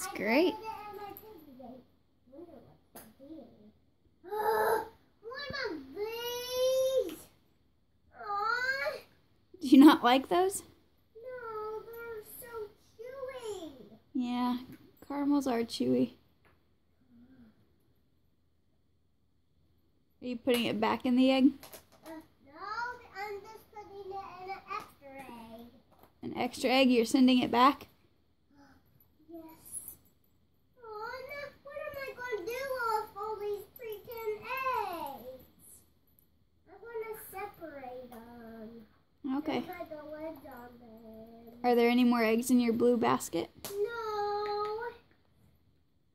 That's great. One of these. Do you not like those? no, they're so chewy. Yeah, caramels are chewy. Are you putting it back in the egg? Uh, no, I'm just putting it in an extra egg. An extra egg, you're sending it back? Yes. Oh, no, what am I going to do with all these freaking eggs? I'm going to separate them. Okay. Put the lid on them. Are there any more eggs in your blue basket? No.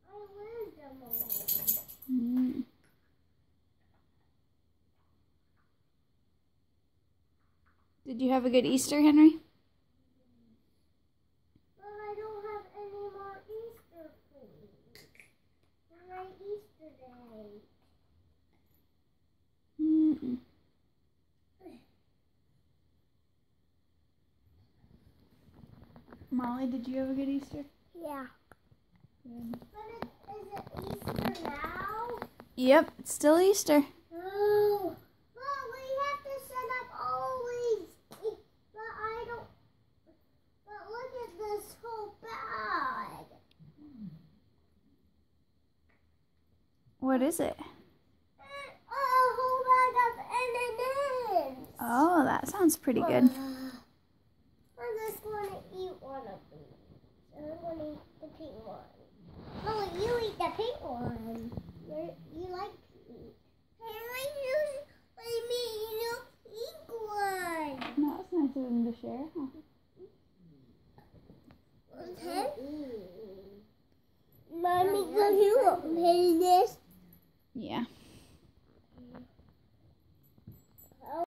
I lose them all. Mm. Did you have a good Easter, Henry? But I don't have any more Easter food. For my Easter day. Mm-mm. Molly, did you have a good Easter? Yeah. Good. But it, is it Easter now? Yep, it's still Easter. Oh. But we have to set up all these. But I don't. But look at this whole bag. What is it? And a whole bag of M&Ms. Oh, that sounds pretty good. I'm to eat the pink one. Oh, you eat the pink one. You like pink. I like you. What do you mean you know pink one? No, it's nice of them to share, huh? Okay. Mommy, can you open this? Yeah.